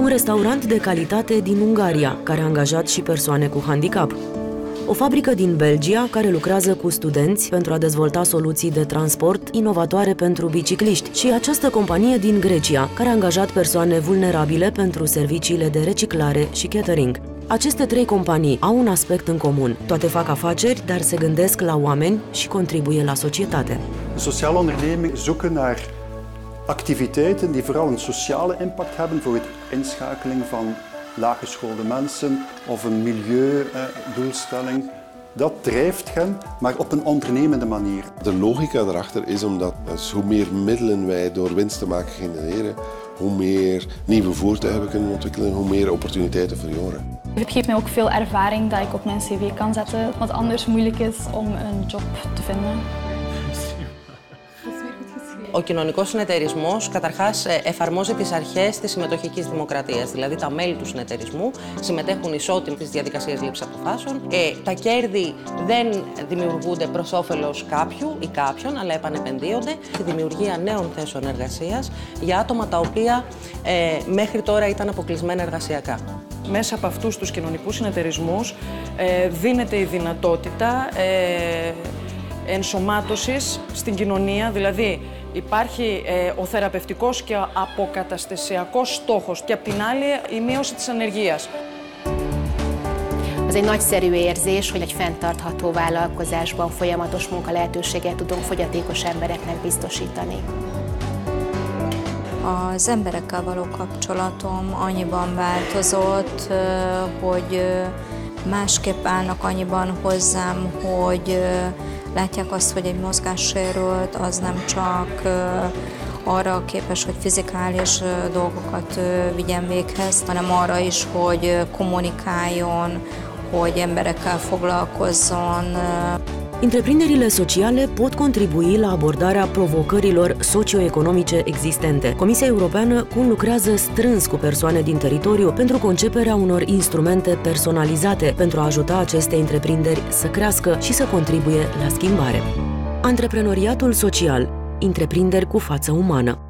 Un restaurant de calitate din Ungaria, care a angajat și persoane cu handicap. O fabrică din Belgia care lucrează cu studenți pentru a dezvolta soluții de transport inovatoare pentru bicicliști și această companie din Grecia care a angajat persoane vulnerabile pentru serviciile de reciclare și catering. Aceste trei companii au un aspect în comun. Toate fac afaceri, dar se gândesc la oameni și contribuie la societate. Sociale ondernemingen zoeken naar activiteiten die vooral een sociale impact hebben voor het inschakeling van laaggeschoolde mensen of een milieudoelstelling. Dat drijft hen, maar op een ondernemende manier. De logica daarachter is omdat dus hoe meer middelen wij door winst te maken genereren, hoe meer nieuwe voertuigen we kunnen ontwikkelen, hoe meer opportuniteiten voor jongeren. Het geeft mij ook veel ervaring dat ik op mijn cv kan zetten, wat anders moeilijk is om een job te vinden. Ο κοινωνικός συνεταιρισμός καταρχάς εφαρμόζει τις αρχές της συμμετοχικής δημοκρατίας. Δηλαδή, τα μέλη του συνεταιρισμού συμμετέχουν ισότιμα στις διαδικασίες λήψης αποφάσεων. Ε, τα κέρδη δεν δημιουργούνται προς όφελος κάποιου ή κάποιον, αλλά επανεπενδύονται στη δημιουργία νέων θέσεων εργασίας για άτομα τα οποία ε, μέχρι τώρα ήταν αποκλεισμένα εργασιακά. Μέσα από αυτούς τους κοινωνικούς συνεταιρισμούς ε, δίνεται η δυνατότητα ε, ενσωμάτωσης στην κοινωνία, δηλαδή υπάρχει ε, ο θεραπευτικός και αποκαταστασιακός στόχος και απ' την άλλη η μείωση της ανεργίας. Az egy nagyszerű érzés, hogy egy fenntartható vállalkozásban folyamatos munka lehetőséget tudunk fogyatékos embereknek biztosítani. Az emberekkel való kapcsolatom annyiban változott, hogy másképp állnak annyiban hozzám, hogy látják azt, hogy egy mozgássérült az nem csak arra képes, hogy fizikális dolgokat vigyen véghez, hanem arra is, hogy kommunikáljon, hogy emberekkel foglalkozzon. Întreprinderile sociale pot contribui la abordarea provocărilor socioeconomice existente. Comisia Europeană conlucrează strâns cu persoane din teritoriu pentru conceperea unor instrumente personalizate pentru a ajuta aceste întreprinderi să crească și să contribuie la schimbare. Antreprenoriatul social. Întreprinderi cu față umană.